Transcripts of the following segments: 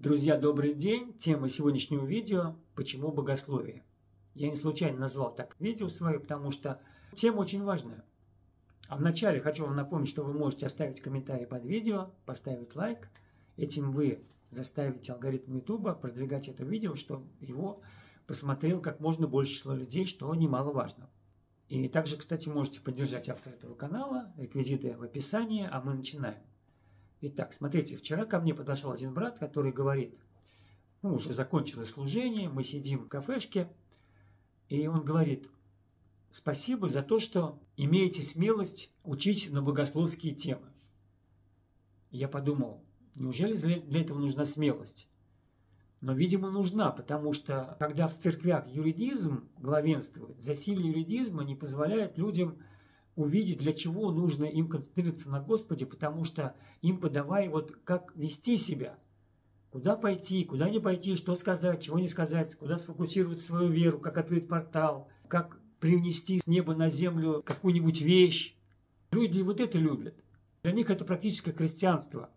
Друзья, добрый день! Тема сегодняшнего видео – почему богословие? Я не случайно назвал так видео свое, потому что тема очень важная. А вначале хочу вам напомнить, что вы можете оставить комментарий под видео, поставить лайк. Этим вы заставите алгоритм YouTube продвигать это видео, чтобы его посмотрел как можно больше число людей, что немаловажно. И также, кстати, можете поддержать автора этого канала, реквизиты в описании, а мы начинаем. Итак, смотрите, вчера ко мне подошел один брат, который говорит, ну, уже закончилось служение, мы сидим в кафешке, и он говорит, спасибо за то, что имеете смелость учить на богословские темы. я подумал, неужели для этого нужна смелость? Но, видимо, нужна, потому что, когда в церквях юридизм главенствует, засилие юридизма не позволяет людям увидеть, для чего нужно им концентрироваться на Господе, потому что им подавай вот как вести себя, куда пойти, куда не пойти, что сказать, чего не сказать, куда сфокусировать свою веру, как открыть портал, как привнести с неба на землю какую-нибудь вещь. Люди вот это любят. Для них это практическое христианство.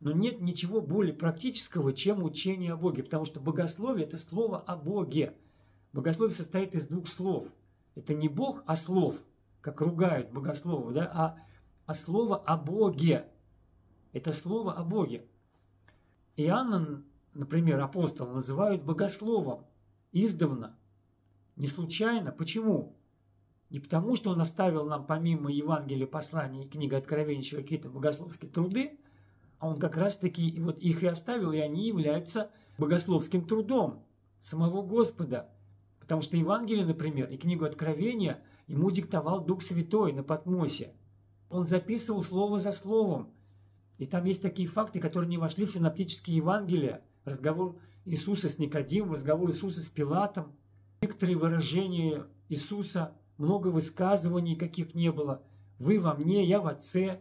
Но нет ничего более практического, чем учение о Боге, потому что богословие – это слово о Боге. Богословие состоит из двух слов. Это не Бог, а слов – как ругают богословов, да, а, а слово о Боге. Это слово о Боге. Иоанна, например, апостол, называют богословом издавна. Не случайно. Почему? Не потому, что он оставил нам помимо Евангелия, послания и книги Откровения еще какие-то богословские труды, а он как раз-таки вот их и оставил, и они являются богословским трудом самого Господа. Потому что Евангелие, например, и книгу Откровения – Ему диктовал Дух Святой на Патмосе. Он записывал слово за словом. И там есть такие факты, которые не вошли в синоптические Евангелия. Разговор Иисуса с Никодимом, разговор Иисуса с Пилатом. Некоторые выражения Иисуса, много высказываний, каких не было. Вы во мне, я в Отце,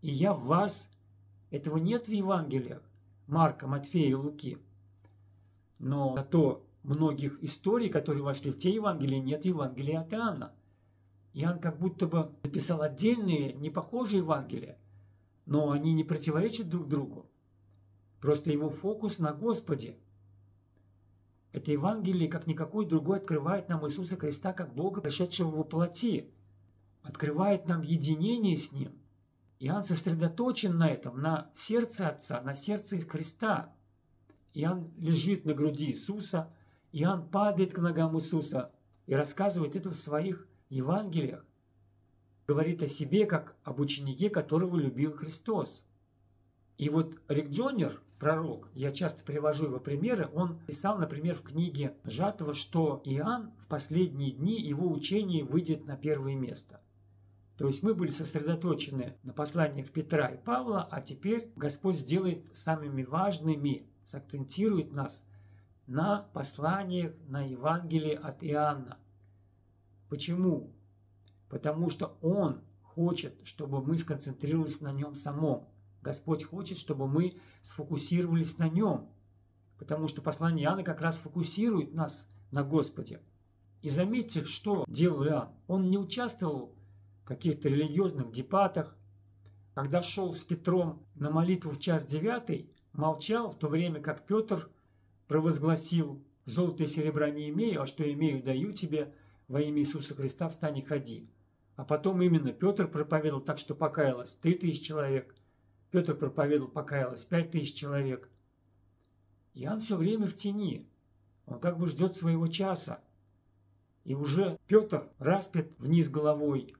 и я в вас. Этого нет в Евангелиях Марка, Матфея и Луки. Но зато многих историй, которые вошли в те Евангелия, нет в Евангелии от Иоанна. Иоанн как будто бы написал отдельные, непохожие Евангелия, но они не противоречат друг другу. Просто его фокус на Господе. Это Евангелие, как никакой другой, открывает нам Иисуса Христа как Бога, пришедшего во плоти. Открывает нам единение с Ним. Иоанн сосредоточен на этом, на сердце Отца, на сердце Христа. Иоанн лежит на груди Иисуса, Иоанн падает к ногам Иисуса и рассказывает это в своих Евангелиях говорит о себе как об ученике, которого любил Христос. И вот Рик Джонер, пророк, я часто привожу его примеры, он писал, например, в книге Жатова, что Иоанн в последние дни его учение выйдет на первое место. То есть мы были сосредоточены на посланиях Петра и Павла, а теперь Господь сделает самыми важными, сакцентирует нас на посланиях, на Евангелии от Иоанна. Почему? Потому что Он хочет, чтобы мы сконцентрировались на Нем самом. Господь хочет, чтобы мы сфокусировались на Нем. Потому что послание Иоанна как раз фокусирует нас на Господе. И заметьте, что делал Иоанн. Он не участвовал в каких-то религиозных дебатах. Когда шел с Петром на молитву в час девятый, молчал, в то время как Петр провозгласил «Золото и серебра не имею, а что имею, даю тебе», во имя Иисуса Христа встань и ходи. А потом именно Петр проповедовал так, что покаялось три тысячи человек. Петр проповедовал, покаялось пять тысяч человек. Иоанн все время в тени. Он как бы ждет своего часа. И уже Петр распят вниз головой.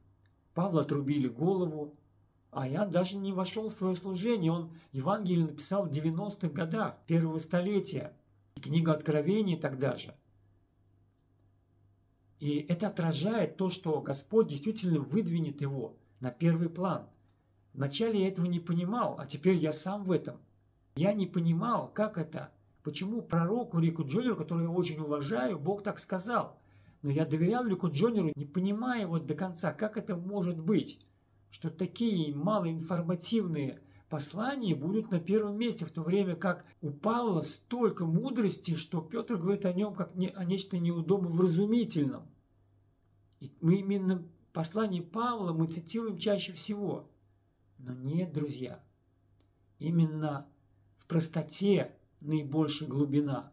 Павла отрубили голову. А Иоанн даже не вошел в свое служение. Он Евангелие написал в 90-х годах первого столетия. Книга Откровений тогда же. И это отражает то, что Господь действительно выдвинет его на первый план. Вначале я этого не понимал, а теперь я сам в этом. Я не понимал, как это, почему пророку Рику Джонеру, которого я очень уважаю, Бог так сказал. Но я доверял Рику Джонеру, не понимая вот до конца, как это может быть, что такие малоинформативные послания будут на первом месте, в то время как у Павла столько мудрости, что Петр говорит о нем как о нечто неудобовразумительном. И мы именно послание Павла мы цитируем чаще всего. Но нет, друзья, именно в простоте наибольшая глубина.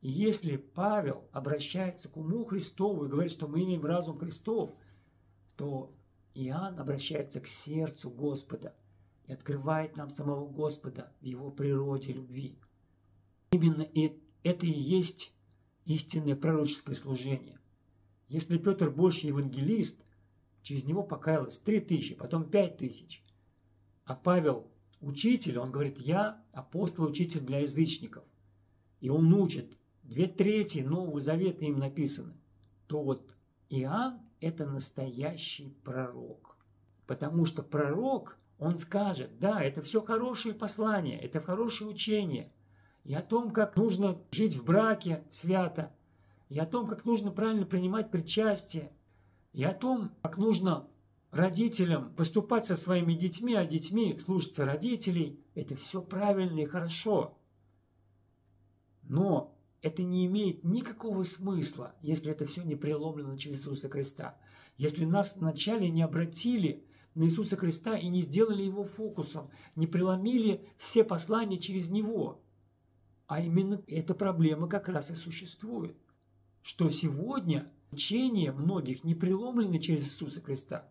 И если Павел обращается к уму Христову и говорит, что мы имеем разум Христов, то Иоанн обращается к сердцу Господа и открывает нам самого Господа в его природе любви. Именно это и есть истинное пророческое служение. Если Петр больше евангелист, через него покаялось три тысячи, потом пять тысяч. А Павел учитель, он говорит, я апостол-учитель для язычников. И он учит, две трети Нового Завета им написаны. То вот Иоанн – это настоящий пророк. Потому что пророк, он скажет, да, это все хорошие послания, это хорошее учение. И о том, как нужно жить в браке свято, и о том, как нужно правильно принимать причастие, и о том, как нужно родителям поступать со своими детьми, а детьми слушаться родителей, это все правильно и хорошо. Но это не имеет никакого смысла, если это все не преломлено через Иисуса Христа. Если нас вначале не обратили на Иисуса Христа и не сделали его фокусом, не преломили все послания через него. А именно эта проблема как раз и существует. Что сегодня учение многих не преломлено через Иисуса Христа.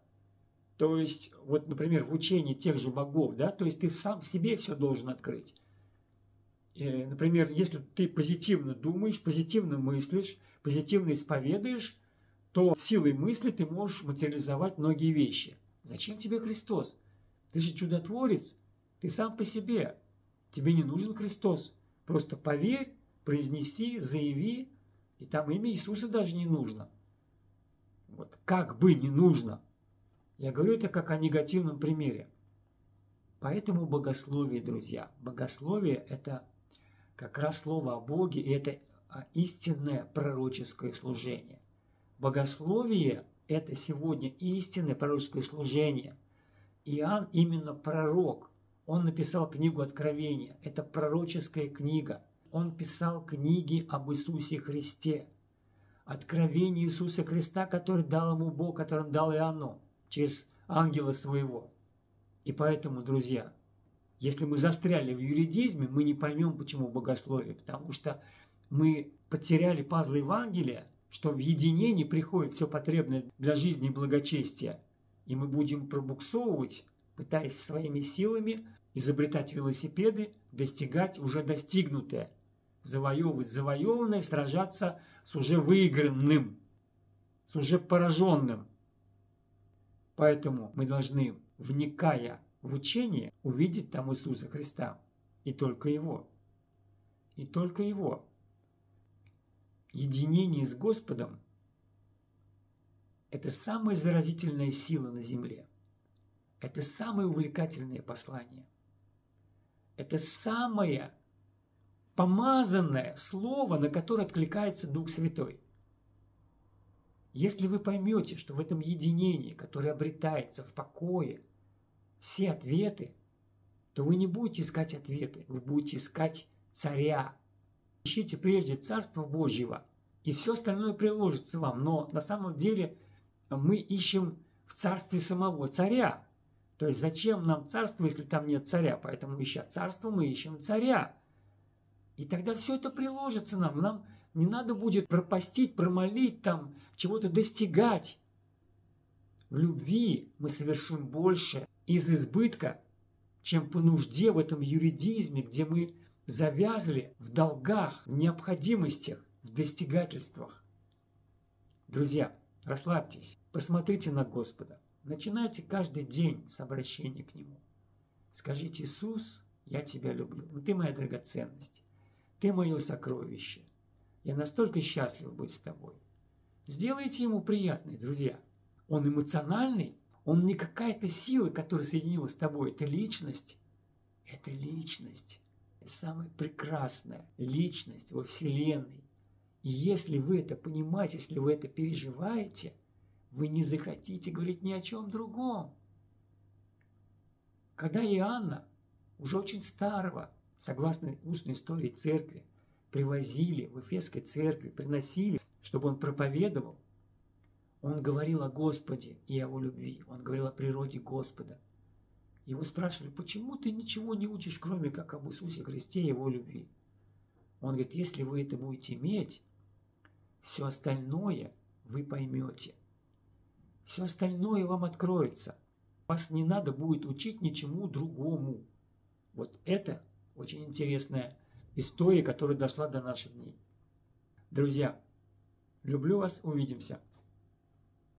То есть, вот, например, в учении тех же богов, да, то есть ты сам себе все должен открыть. Э, например, если ты позитивно думаешь, позитивно мыслишь, позитивно исповедуешь, то силой мысли ты можешь материализовать многие вещи. Зачем тебе Христос? Ты же чудотворец, ты сам по себе. Тебе не нужен Христос. Просто поверь, произнеси, заяви, и там имя Иисуса даже не нужно. Вот. Как бы не нужно. Я говорю это как о негативном примере. Поэтому богословие, друзья, богословие – это как раз слово о Боге, и это истинное пророческое служение. Богословие – это сегодня истинное пророческое служение. Иоанн именно пророк. Он написал книгу Откровения. Это пророческая книга. Он писал книги об Иисусе Христе. Откровение Иисуса Христа, который дал ему Бог, который он дал Иоанну через ангела своего. И поэтому, друзья, если мы застряли в юридизме, мы не поймем, почему богословие, потому что мы потеряли пазлы Евангелия, что в единении приходит все потребное для жизни и благочестия, и мы будем пробуксовывать, пытаясь своими силами изобретать велосипеды, достигать уже достигнутое – завоевывать завоеванное, сражаться с уже выигранным, с уже пораженным. Поэтому мы должны, вникая в учение, увидеть там Иисуса Христа. И только Его. И только Его. Единение с Господом – это самая заразительная сила на земле. Это самое увлекательное послание. Это самое помазанное слово, на которое откликается Дух Святой. Если вы поймете, что в этом единении, которое обретается в покое, все ответы, то вы не будете искать ответы, вы будете искать царя. Ищите прежде Царство Божьего, и все остальное приложится вам. Но на самом деле мы ищем в царстве самого царя. То есть зачем нам царство, если там нет царя? Поэтому ища царство, мы ищем царя. И тогда все это приложится нам. Нам не надо будет пропастить, промолить там, чего-то достигать. В любви мы совершим больше из избытка, чем по нужде в этом юридизме, где мы завязли в долгах, в необходимостях, в достигательствах. Друзья, расслабьтесь, посмотрите на Господа. Начинайте каждый день с обращения к Нему. Скажите, Иисус, я Тебя люблю. Ты моя драгоценность. Ты мое сокровище. Я настолько счастлив быть с тобой. Сделайте ему приятный, друзья. Он эмоциональный, он не какая-то сила, которая соединилась с тобой. Это личность. Это личность. Самая прекрасная личность во Вселенной. И если вы это понимаете, если вы это переживаете, вы не захотите говорить ни о чем другом. Когда Иоанна, уже очень старого, согласно устной истории церкви, привозили в Эфесской церкви, приносили, чтобы он проповедовал, он говорил о Господе и о его любви. Он говорил о природе Господа. Его спрашивали, почему ты ничего не учишь, кроме как об Иисусе Христе и его любви? Он говорит, если вы это будете иметь, все остальное вы поймете. Все остальное вам откроется. Вас не надо будет учить ничему другому. Вот это очень интересная история, которая дошла до наших дней. Друзья, люблю вас, увидимся.